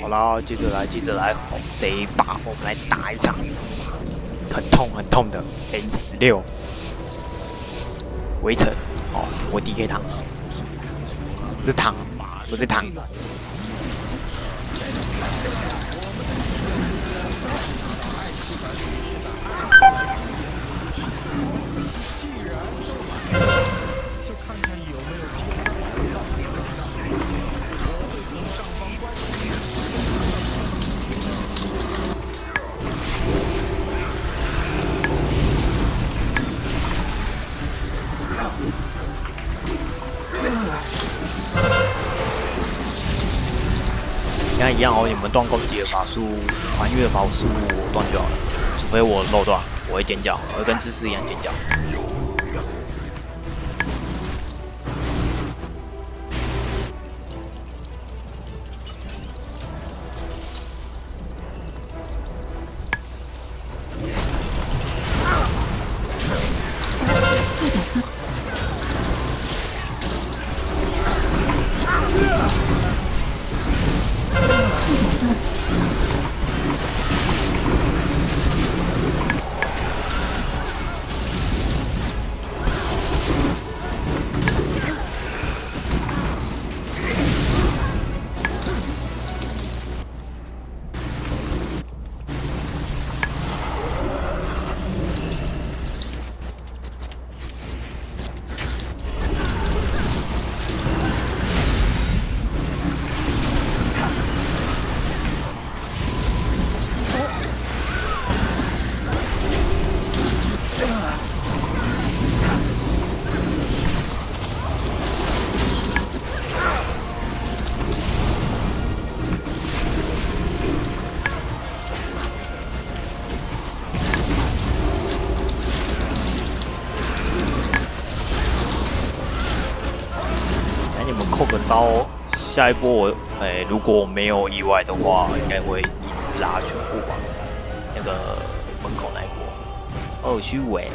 好啦，接着来，接着来，这一把我们来打一场，很痛很痛的 N 十六围城，哦，我 DK 躺，是躺，不是躺。现在一样哦，你们断攻击的法术、防御的法术断就好了，除非我漏断，我会尖叫，我会跟芝士一样尖叫。下一波我，哎、如果没有意外的话，应该会一次拉全部吧。那个门口那一波，二，虚伪。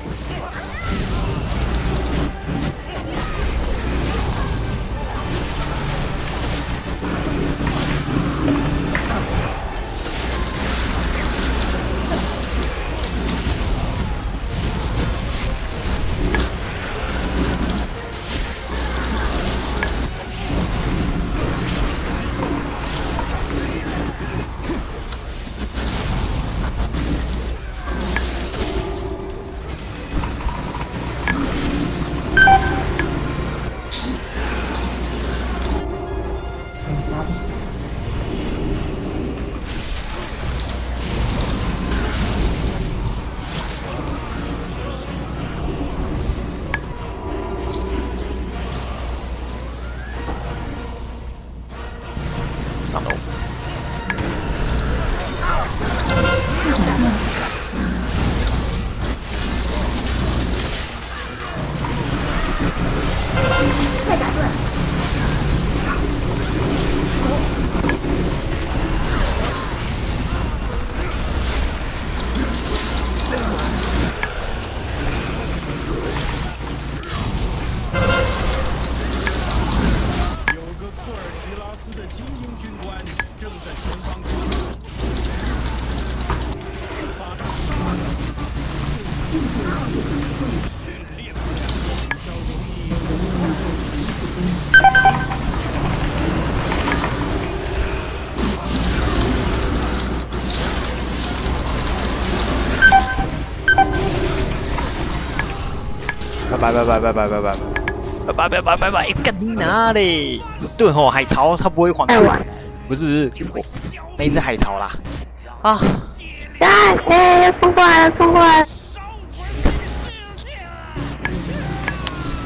拜拜拜拜拜拜拜拜拜拜拜拜拜！干你哪里？对吼，海潮它不会缓速，不是不是，那只海潮啦。啊，啊！哎，冲过来了，冲过来了！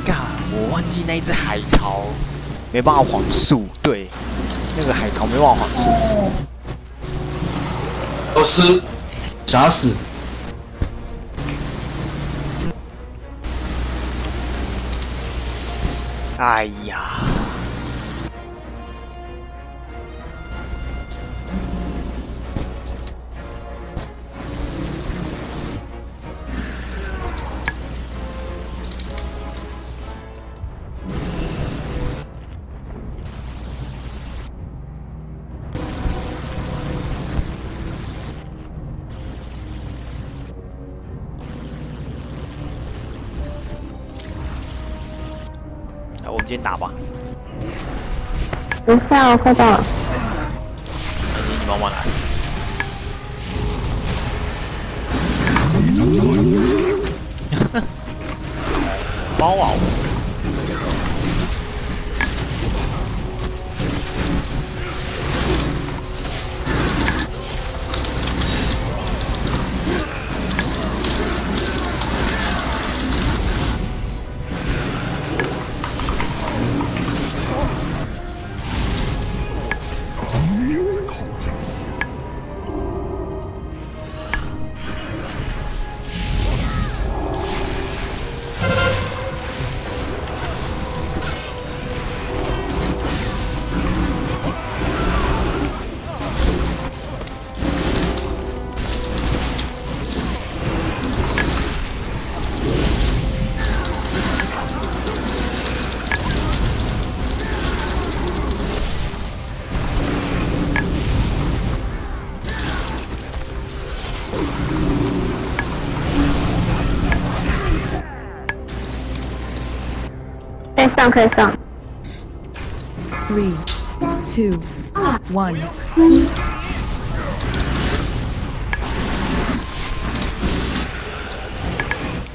干，我忘记那一只海潮没办法缓速，对，那个海潮没办法缓速。老师，假死！哎呀，先打吧，等一下，我快到了。那你慢慢来。包啊！上，可以上。Three, two, one.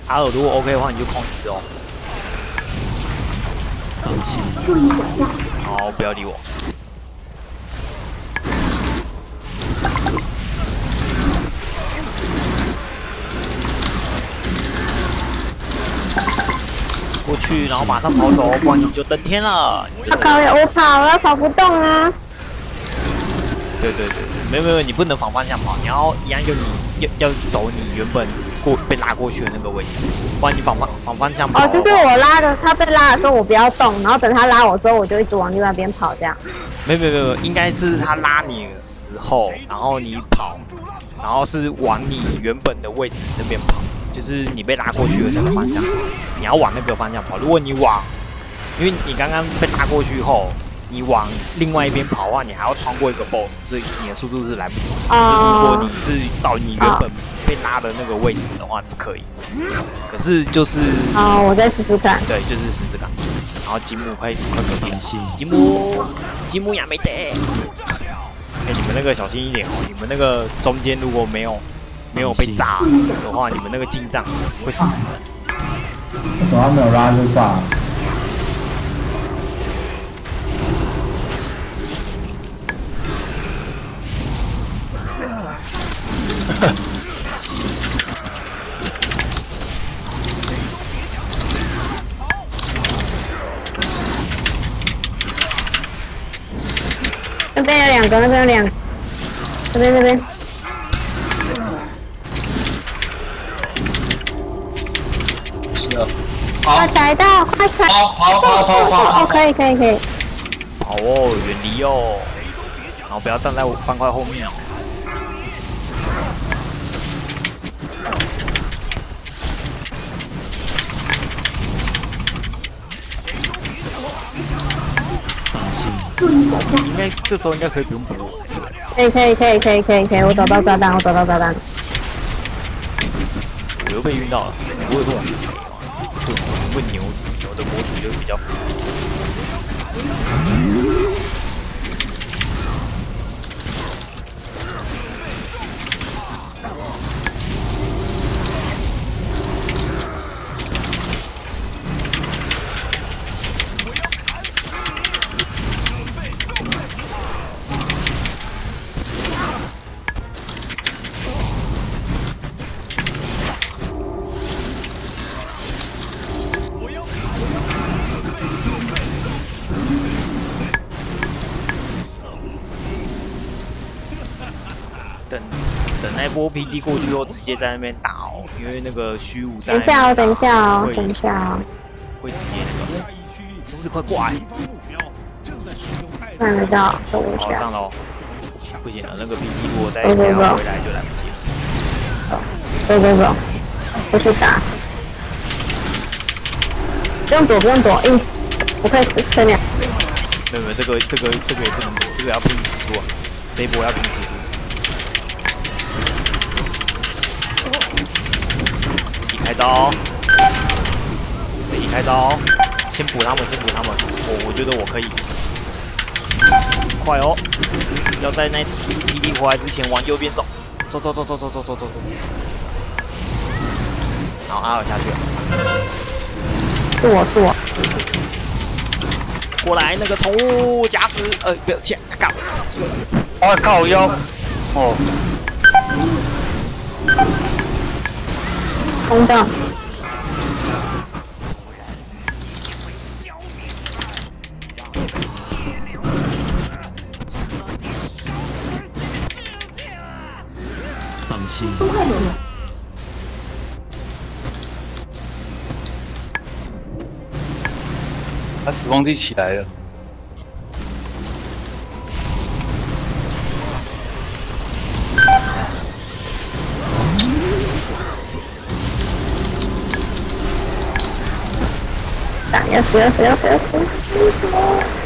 阿尔如果 OK 的话，你就控制哦。好，不要理我。去，然后马上跑走，不然你就登天了。你真的高呀，我跑了，跑不动啊。对对对对，没有没有，你不能反方向跑，你要一样就你要要走你原本过被拉过去的那个位置，不然你反方反方向跑哦，就是我拉的，他被拉的时候我不要动，然后等他拉我之后，我就一直往另外一边跑，这样。没有没有没有，应该是他拉你的时候，然后你跑，然后是往你原本的位置那边跑，就是你被拉过去的那个方向，你要往那个方向跑。如果你往，因为你刚刚被拉过去后，你往另外一边跑的话，你还要穿过一个 boss，所以你的速度是来不及。如果哦你是照你原本被拉的那个位置的话是可以，可是就是啊，我再试试看。对，就是试试看。然后吉姆快快隔壁了，吉姆吉姆也没得。哎、你们那个小心一点哦！你们那个中间如果没有没有被炸的话，你们那个进账会死的。为什么没有拉就炸？那边有两个，那边有两个，这边这边。快踩到，快踩！跑跑跑跑跑哦，可以可以可以。好哦，远离哦，然后不要站在我方块后面哦。应该这时候应该可以不用补我。可以可以可以可以可以可以，我找到炸弹，我找到炸弹。我又被晕到了，不会这问牛牛的博主就比较火。PD 过去后，直接在那边打哦，因为那个虚无在等一下哦，等一下哦，等一下哦，会直接那个下一区姿势快过来，看得到，等一下好上。喽，不行了，那个 PD 如果再走走走等下回来就来不及了。走走走，我去打。不用躲，不用躲，硬，我可以撑两。没有没有，这个这个这个也不能躲，这个要拼死度啊，这一波要拼死度。自己开刀，这一开刀，先补他们，先补他们。我我觉得我可以。快哦！要在那弟弟回来之前往右边走，走走走走走走走走。然后阿尔下去了。是我是我，过来那个宠物夹死，呃，不要切，干！我靠腰！哦，空到。当心！他死亡机起来了。Essa, essa, essa, essa.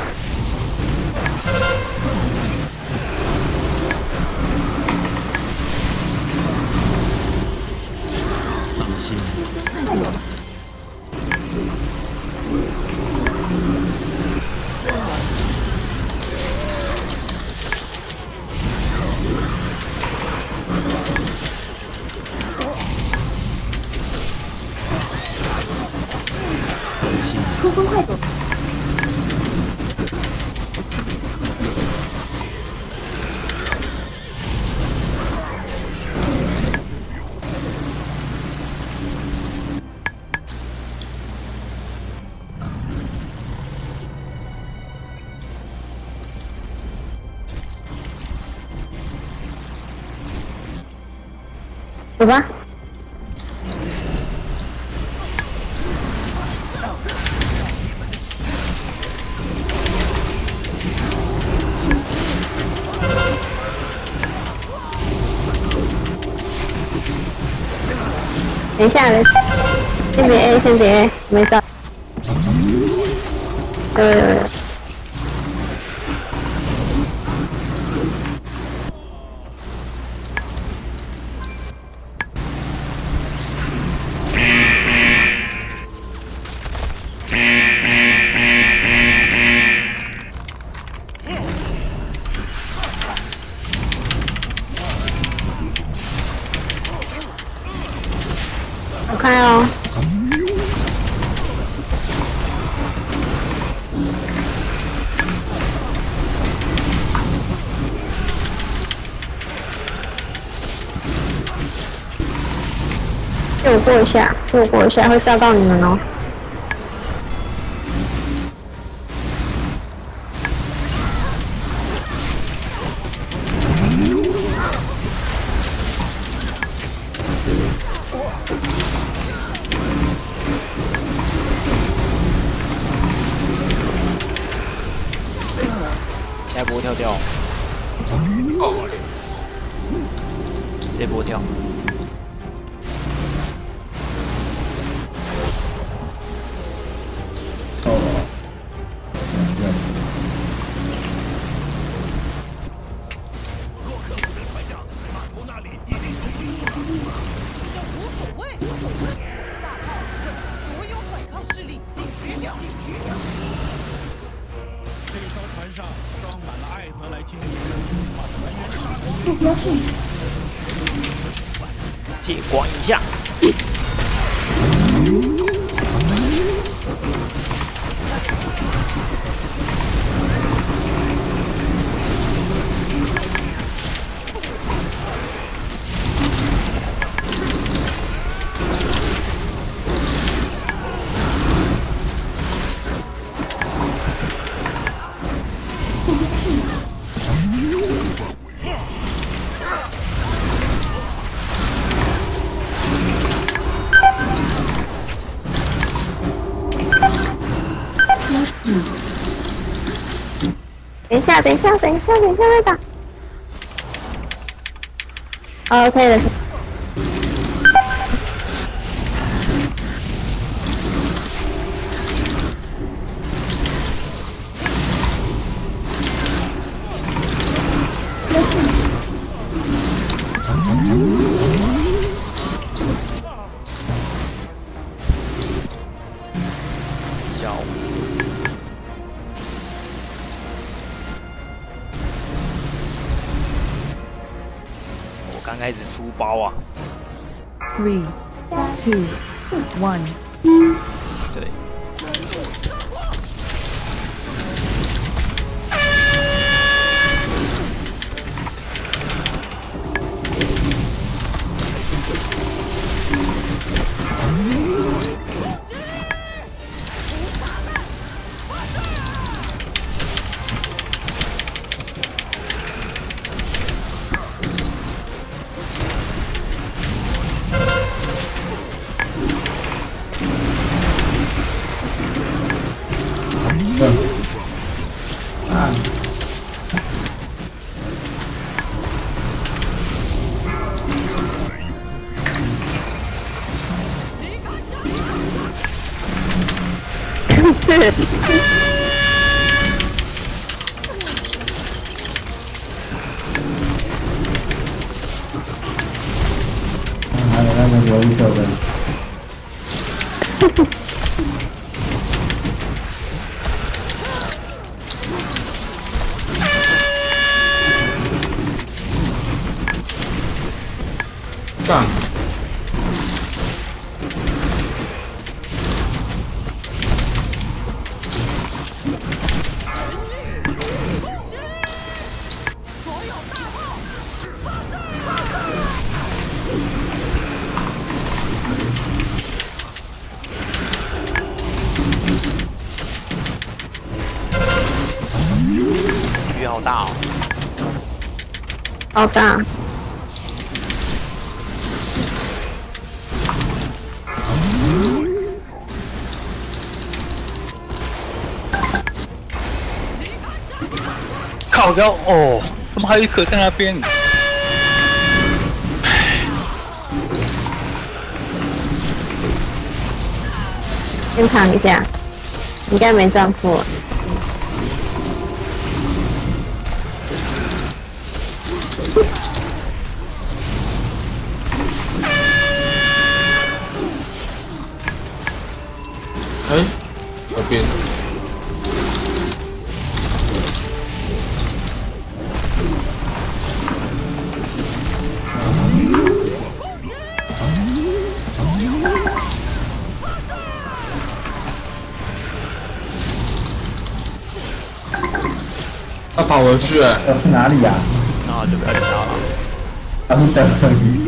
等一下，等一下先别 A，先别 A，没事。有过一下，路过一下，会照到你们哦。借光一下。等一下，等一下，等一下再打。OK 的。好大，靠腰哦，怎么还有一颗在那边？先躺一下，应该没丈夫。哎，那边，他跑回去、要去哪里呀、他是等鱼。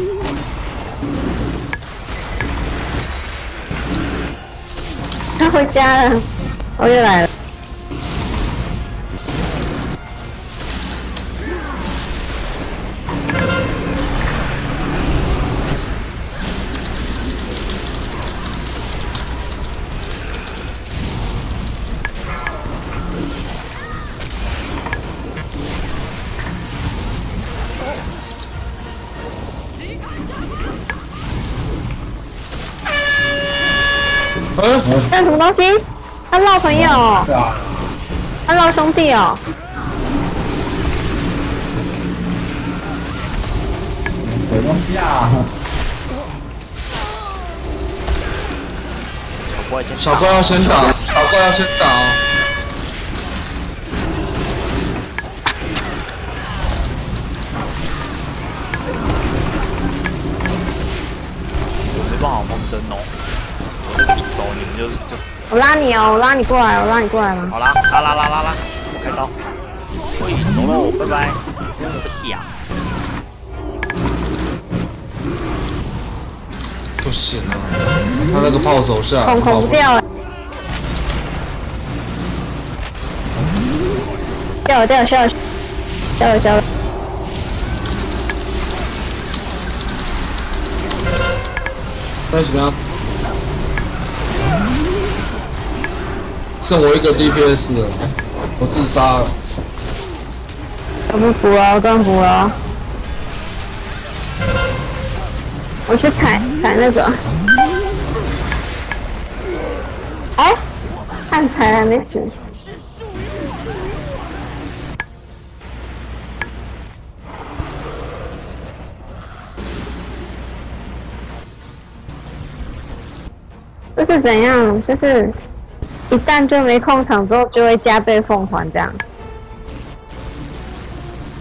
他回家了，我又来了。什么东西？他闹朋友他闹兄弟哦。什么东西啊？小怪先小怪要先打，小怪要先打拉你哦，我拉你过来，我拉你过来吗？好啦，拉拉拉拉拉，我开刀。喂，走喽，拜拜。我的戏啊！不行啊，他那个炮手下孔孔不掉了，掉了掉了掉了掉了掉了，那怎剩我一个 DPS 了，我自杀了。我不服啊，我断服了。我去踩踩那个。哎，看踩还没死。这是怎样？就是一旦就没控场之后，就会加倍奉还这样。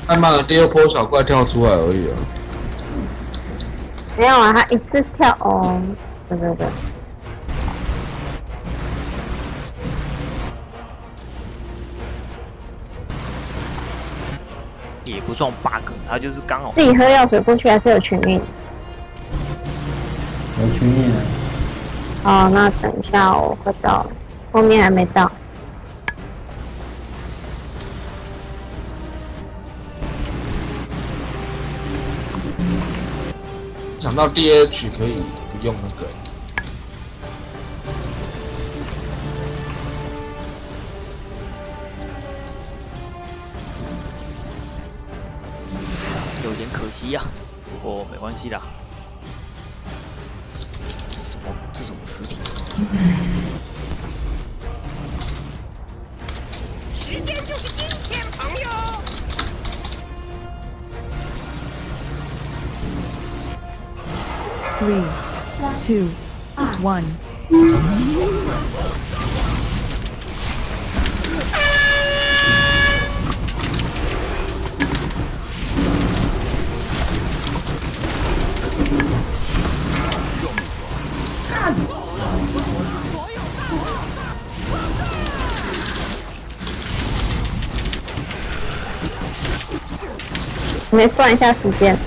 太慢了，第二波小怪跳出来而已啊。没有啊，他一次跳哦，对对对，也不算 bug，他就是刚好自己喝药水过去还是有群运。有群力了，哦，那等一下我会到，后面还没到。想到 DH 可以不用那个，有点可惜呀、不过没关系的。什么这种尸体？Three, two, one. 我们算一下时间，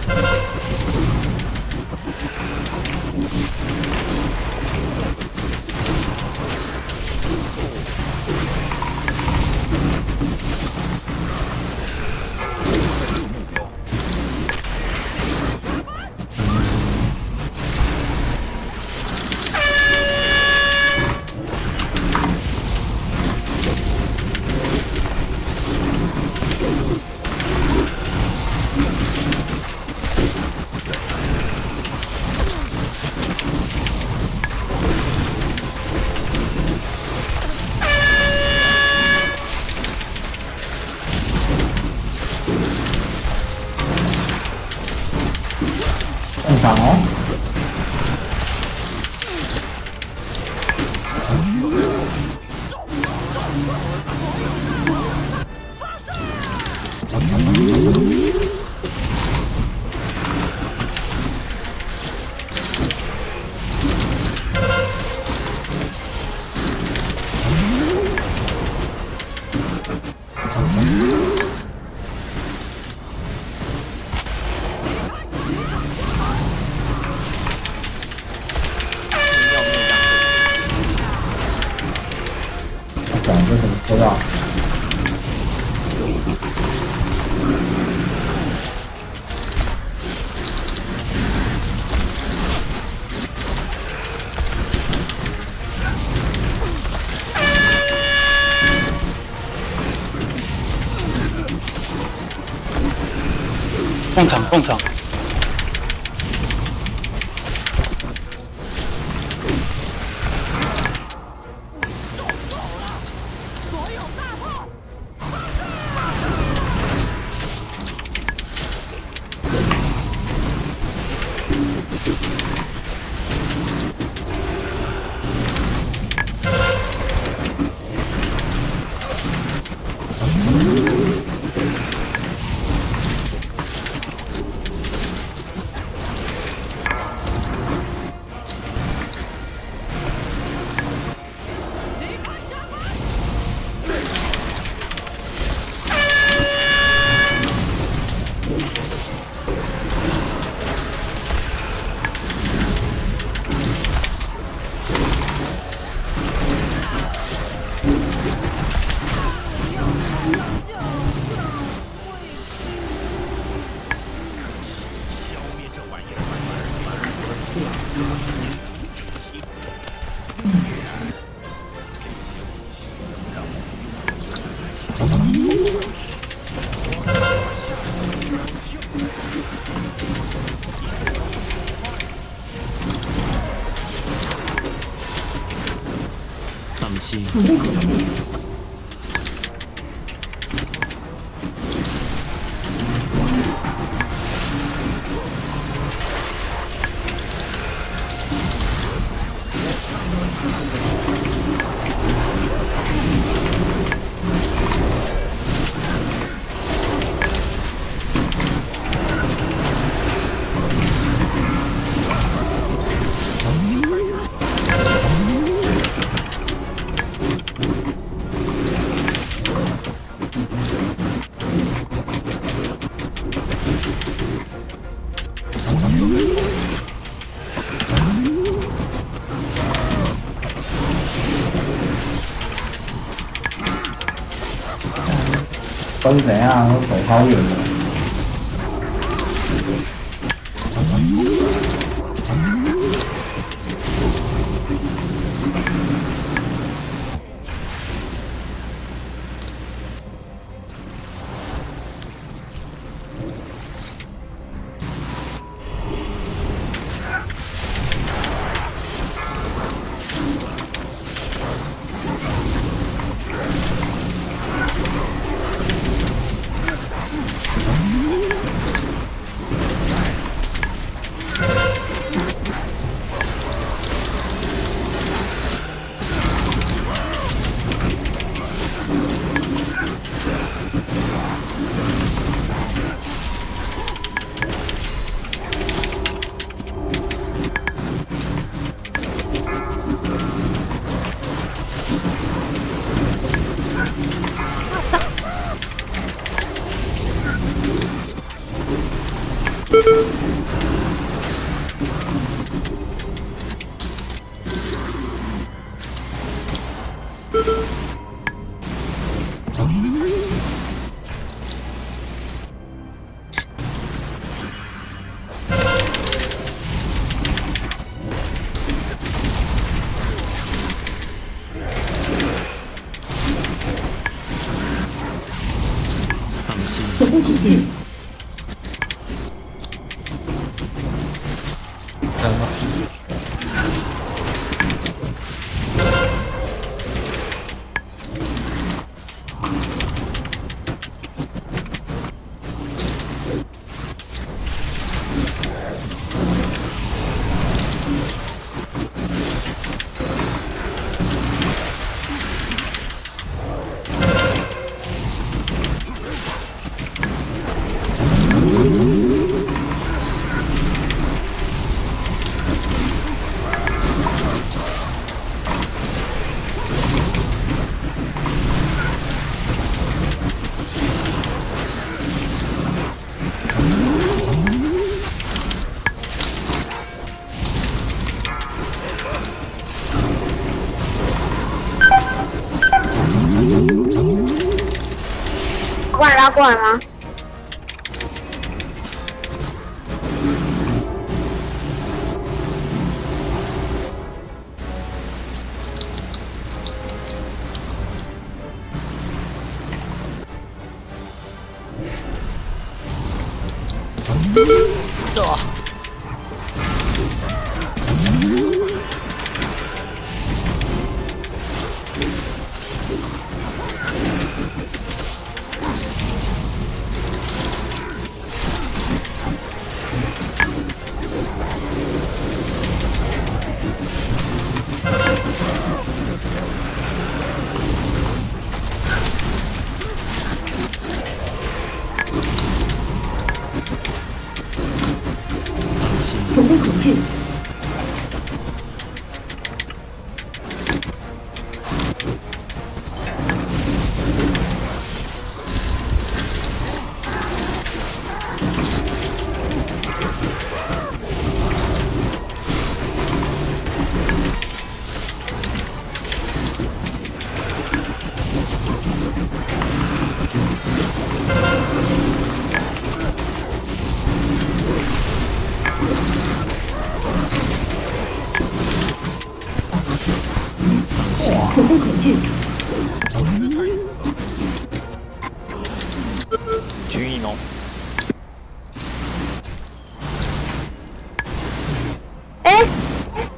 控场都怎样？都走好远了。过来拉过来吗？哎、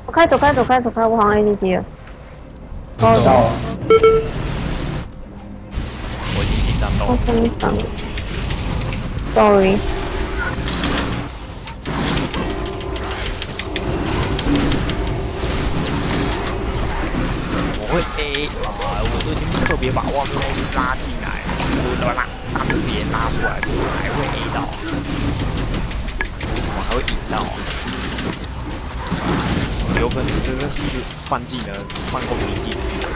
走开走开走开走开，我好像 AD 了。到了，我已经紧，sorry。我会 A 啊，我都已经特别把外面那个拉进来，就是都拉把别人拉出来，怎么还会 A 到？这是什么还会引到啊？有可能这个是换技能，换攻击技能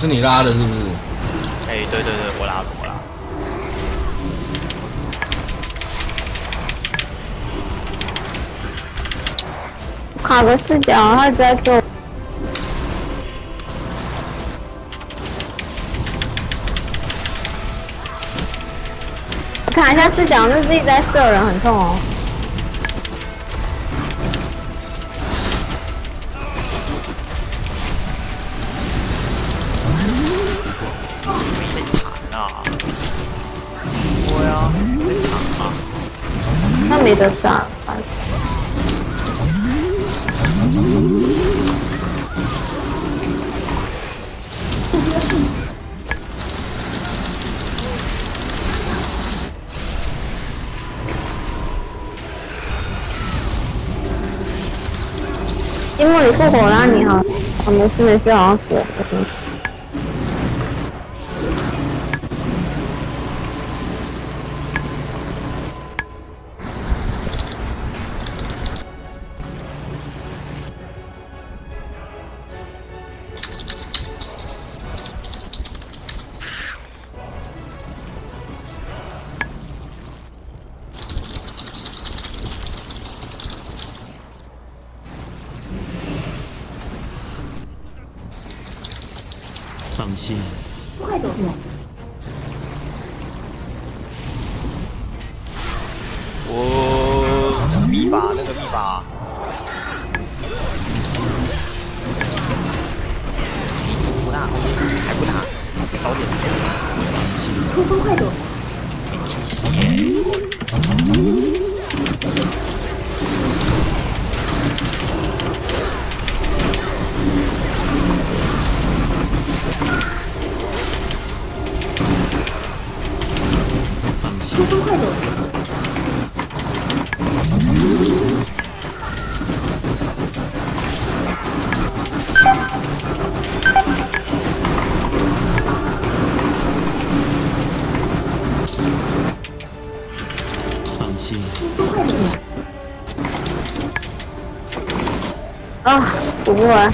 是你拉的，是不是？哎、对对对，我拉的，我拉了。卡个视角，然后一直在做。卡一下视角，那是一直在射人，很痛哦。那没得杀，积木你复活啦，你好，我没事没事，好像死了。心，啊，读不完，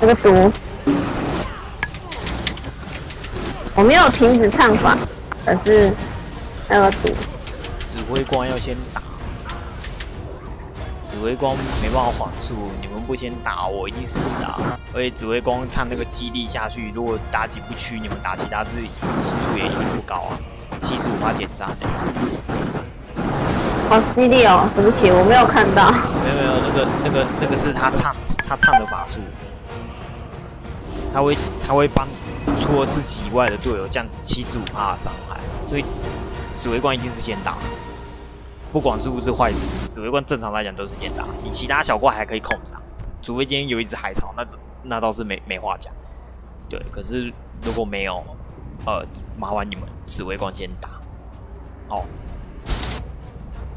这个读，我没有停止唱法，可是那个读，指挥官要先打，指挥官没办法缓速，你们不先打，我一定死的啊。而且指挥官唱那个激励下去，如果打几不屈，你们打其他自己输出也一定不高啊，七十五发减杀的。好犀利哦，对不起，我没有看到。没有没有，那个那个那个是他唱他唱的法术，他会他会帮除了自己以外的队友降七十五的伤害，所以指挥官一定是先打，不管是不是坏事，指挥官正常来讲都是先打，你其他小怪还可以控制，除非今天有一只海草，那那倒是没没话讲，对，可是如果没有，呃，麻烦你们指挥官先打，哦。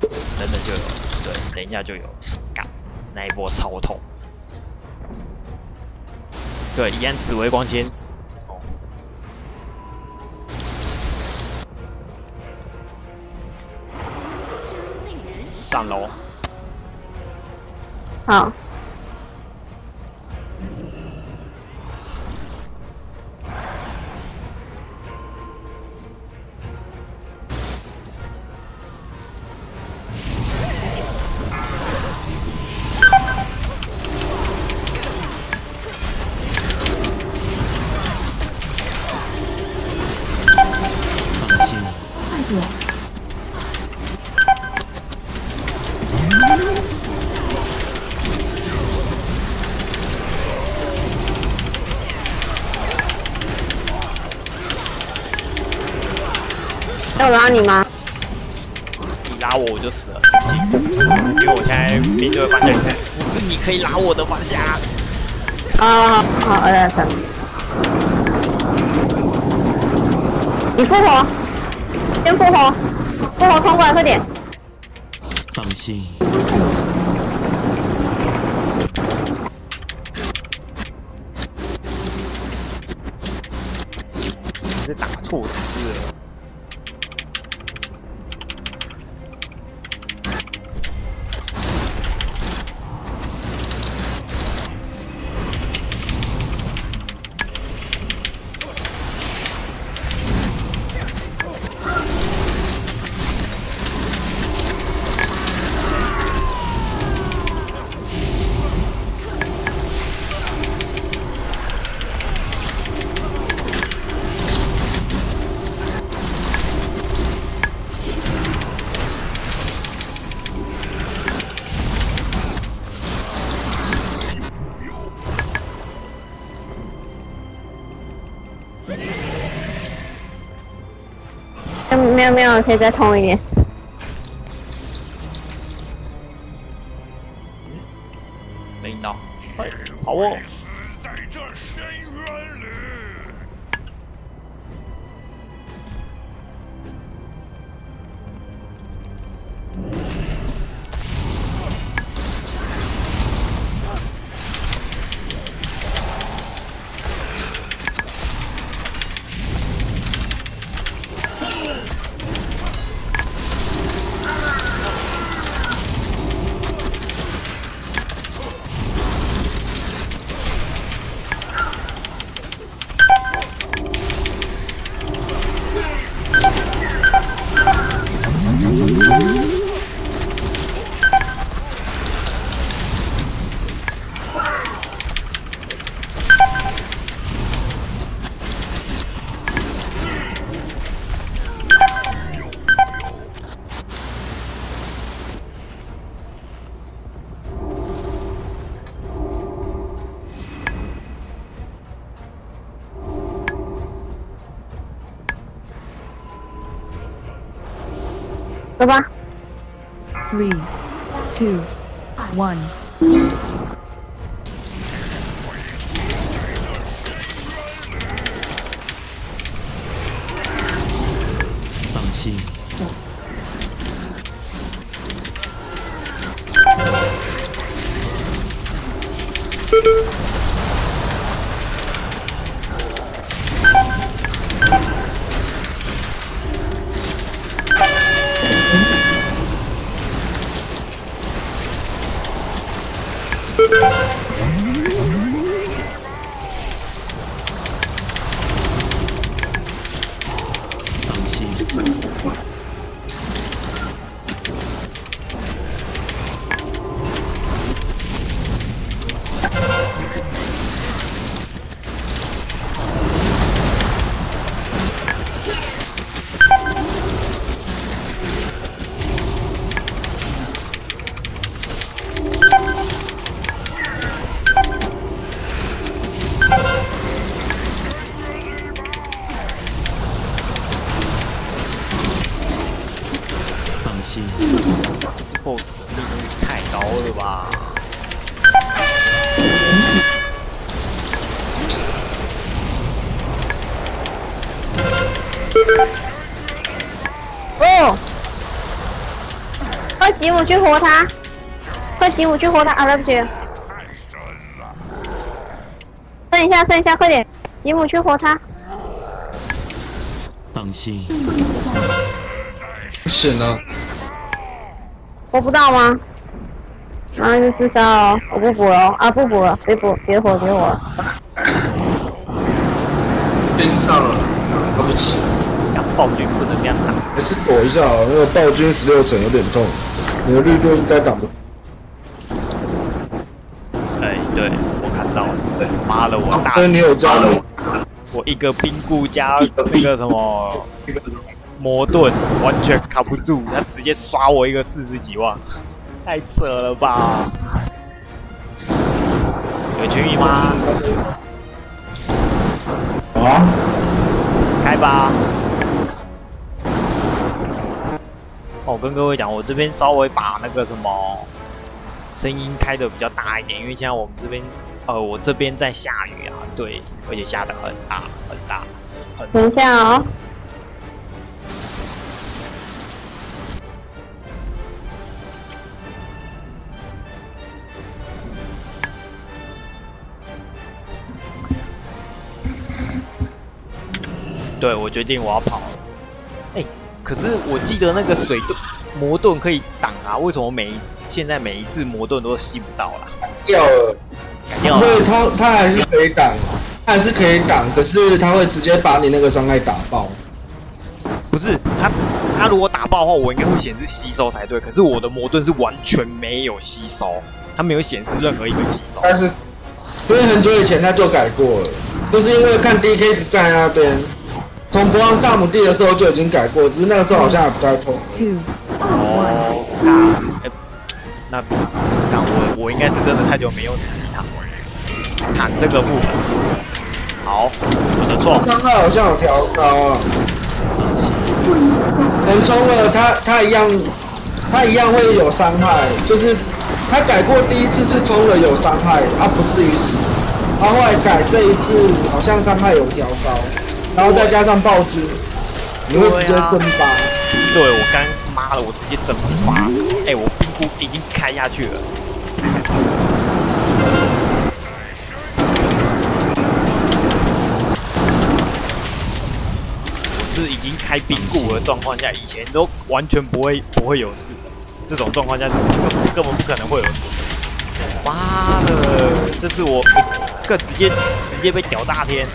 等等就有，对，等一下就有，干那一波超痛。对，一样指挥光先死。上楼，好，你吗？你拉我我就死了，因为我现在面对的方向不是你可以拉我的方向。啊，好，好，二三。你复活，先复活，复活冲过来，快点！放心！你是打错没有没有，可以再通一点。没到，哎，好哦。去活他，快吉姆去活他啊！来不及，剩一下，剩一下，快点，吉姆去活他。当心！不行啊！活不到吗？那就自杀哦，我不补了哦啊，不补了，别补，别活，别活了。边上了，对不起，像暴君不能这样打。还是躲一下哦。那个暴君十六层有点痛，你的绿盾应该挡不。哎，对，我看到了。对，妈的，我大那你有加了？我一个冰固加那个什么魔盾，完全扛不住，他直接刷我一个四十几万，太扯了吧？有群语吗？好啊，开吧。我跟各位讲，我这边稍微把那个什么声音开的比较大一点，因为现在我们这边，呃，我这边在下雨啊，对，而且下的很大很大。等一下哦。对，我决定我要跑。哎、可是我记得那个水盾魔盾可以挡啊，为什么每一次现在每一次魔盾都吸不到啦？掉了，改掉了对，它它还是可以挡，它还是可以挡，可是它会直接把你那个伤害打爆。不是他，他如果打爆的话，我应该会显示吸收才对。可是我的魔盾是完全没有吸收，它没有显示任何一个吸收。但是因为很久以前他就改过了，就是因为看 DK 站在那边，从博昂萨姆蒂的时候就已经改过，只是那个时候好像还不太通。哦，那、哎那那我我应该是真的太久没用实体塔了。砍这个部分，好，我的错。伤害好像有调高啊，人冲了他他一样，他一样会有伤害，就是他改过第一次是冲了有伤害，啊不至于死，他后来改这一次好像伤害有调高，然后再加上暴君，你会直接增八。对我刚妈的，我直接蒸发。哎、我冰库已经开下去了。我是已经开冰库的状况下，以前都完全不会不会有事的。这种状况下是根本不可能会有事。妈的，这次我更直接直接被屌炸天。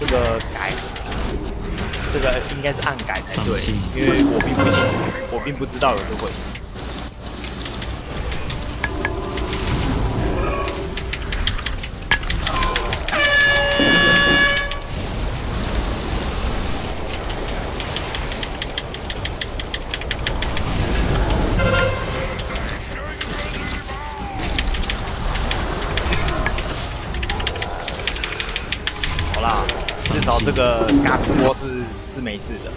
这个改，这个应该是暗改才对，因为我并不清楚，我并不知道有这回事。没事的，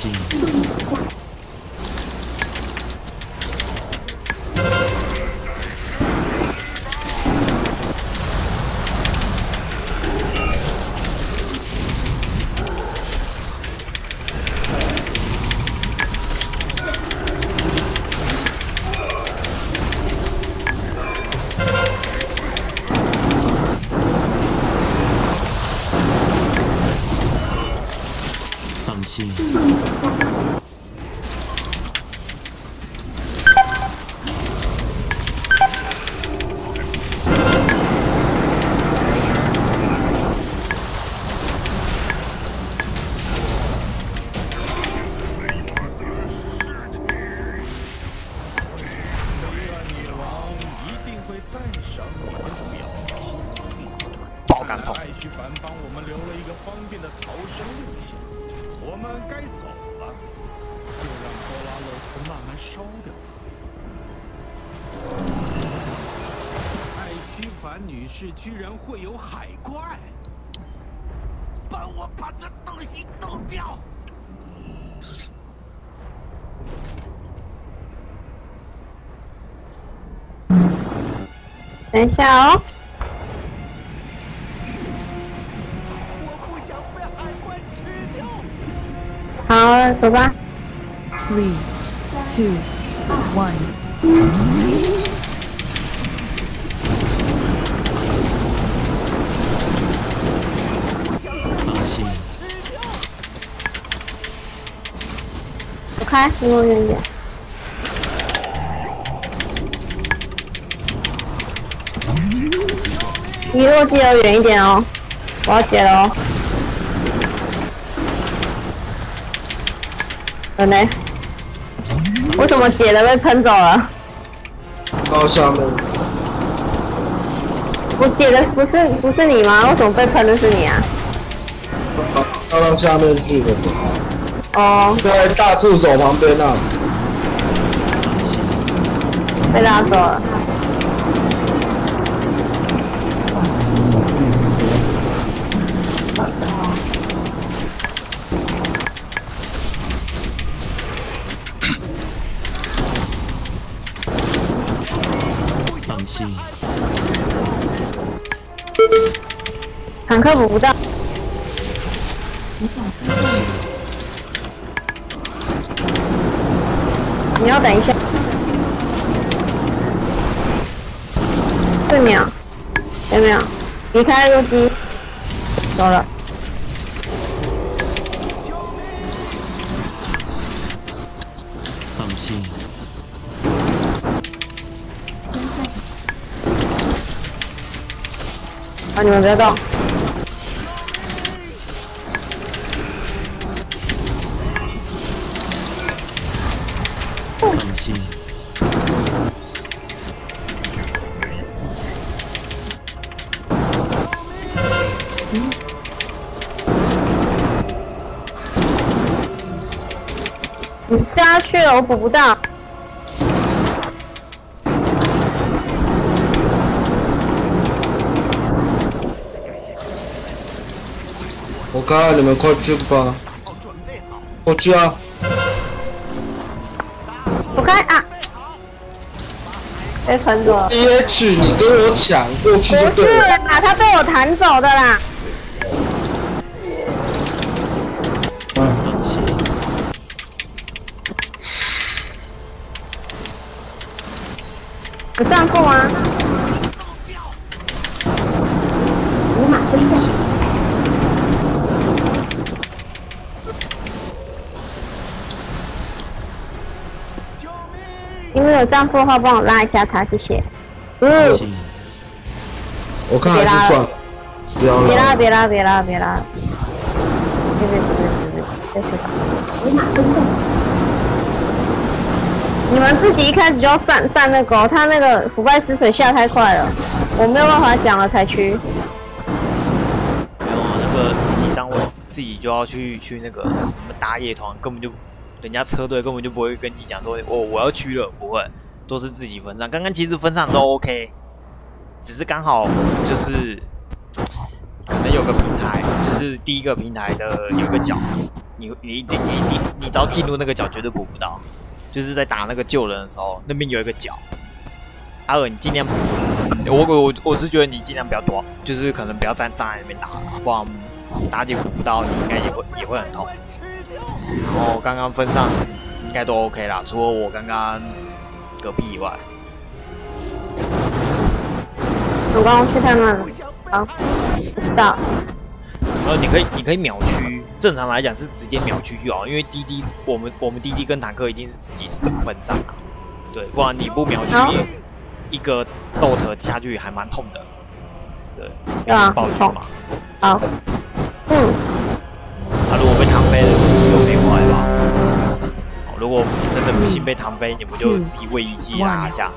心，等一下哦。我不想被海怪吃掉。好，走吧。three, two, one. 放心，走开，离我远点。离我记得远一点哦，我要解了哦。有呢？为什么解的被喷走了？到下面，我解的不是不是你吗？为什么被喷的是你啊？到，到下面去了，哦，在大助手旁边那。被拉走了。克补不到，你要等一下，四秒，有没有？离开路基，走了。放心，啊，你们别动。你加去了，我补不到。我看看你们快去吧，我去啊！我开啊！被喷走了。B H，你跟我抢过去就不是了。啦，他被我弹走的啦。因为有账户的话，帮我拉一下他，谢谢。嗯，我看还是算了，不要别拉，别拉，别拉，别拉。别别别别别，再去吧。你们自己一开始就要散散那个哦，他那个腐败死水下太快了，我没有办法讲了才去。没有啊，那个紧张我自己就要去去那个我们打野团，根本就人家车队根本就不会跟你讲说，哦我要去了，不会，都是自己分上。刚刚其实分上都 OK，只是刚好就是可能有个平台，就是第一个平台的有一个角，你你你你你你只要进入那个角绝对补不到，就是在打那个救人的时候，那边有一个角。阿尔，你尽量，我我我是觉得你尽量不要多，就是可能不要站站在那边打，不然打野补不到，你应该也会也会很痛。然后刚刚分上应该都 OK 啦，除了我刚刚嗝屁以外，我刚刚去他们了，好，不知道。然后你可以你可以秒区，正常来讲是直接秒区就好，因为滴滴我们我们滴滴跟坦克一定是自己分上啊，对，不然你不秒区好。一个豆特下去还蛮痛的，对，要啊爆区嘛。好，嗯，如果真的不幸被弹飞，你们就自己位移机拉一下。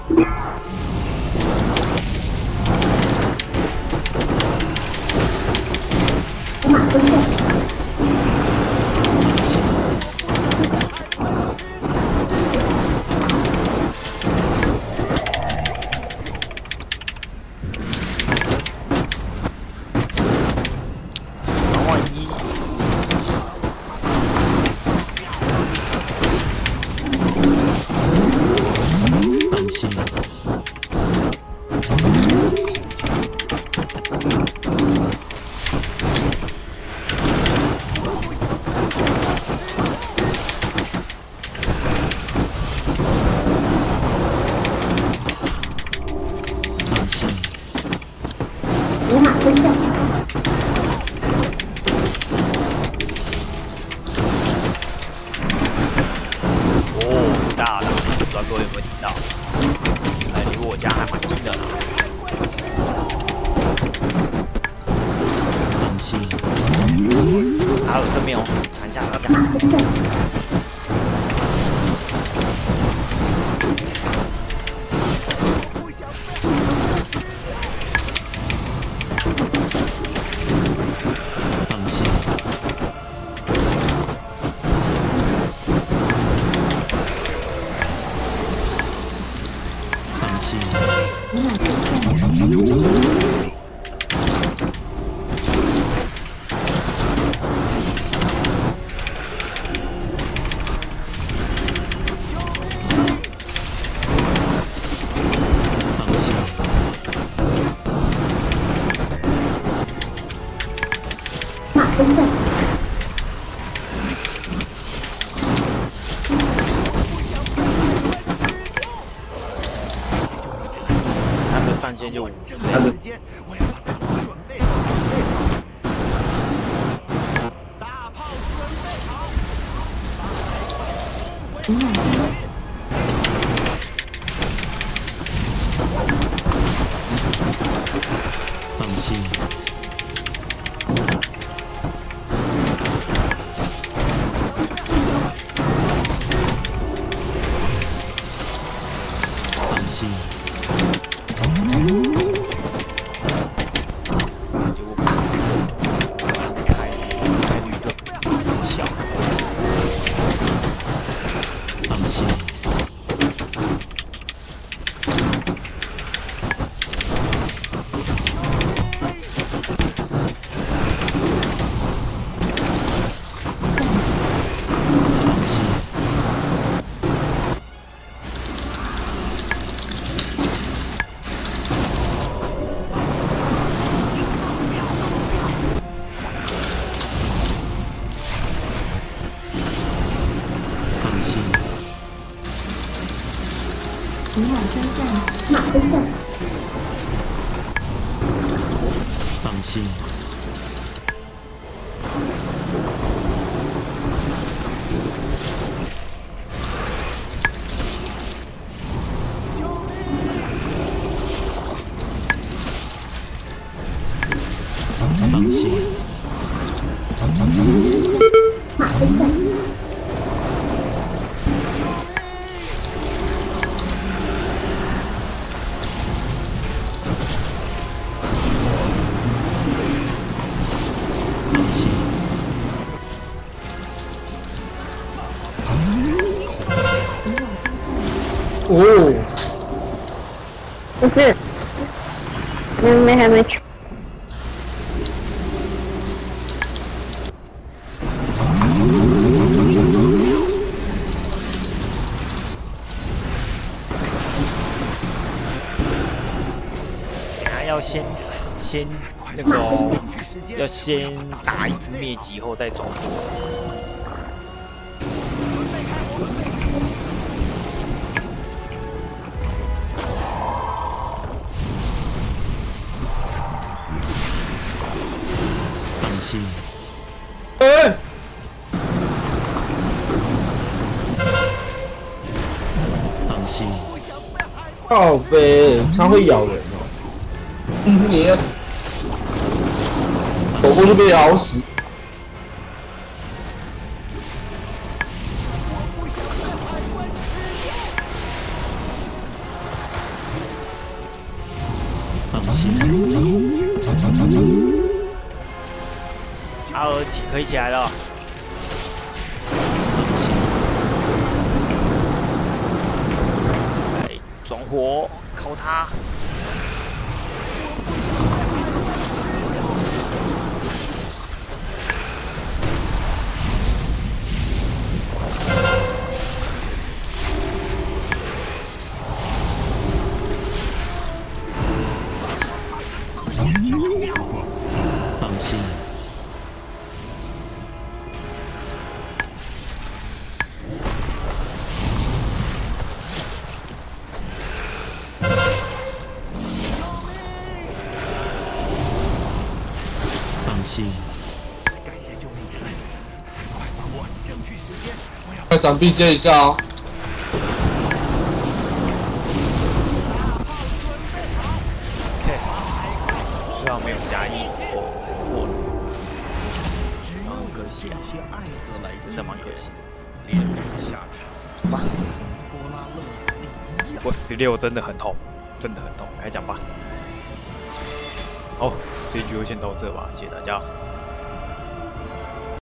参加了。放没还没去。等下要先先那个要先打一只灭级后再装靠背，它会咬人哦。嗯，你要走过去被咬死。放心，阿尔起可以起来了，我靠他。我要快掌臂接一下哦。虽然没有加一，过了，很可惜。啊，些爱泽来真的蛮可惜。连下场，吧，波拉勒斯一样。我十六真的很痛，真的很痛，开讲吧。好，这一局就先到这吧，谢谢大家。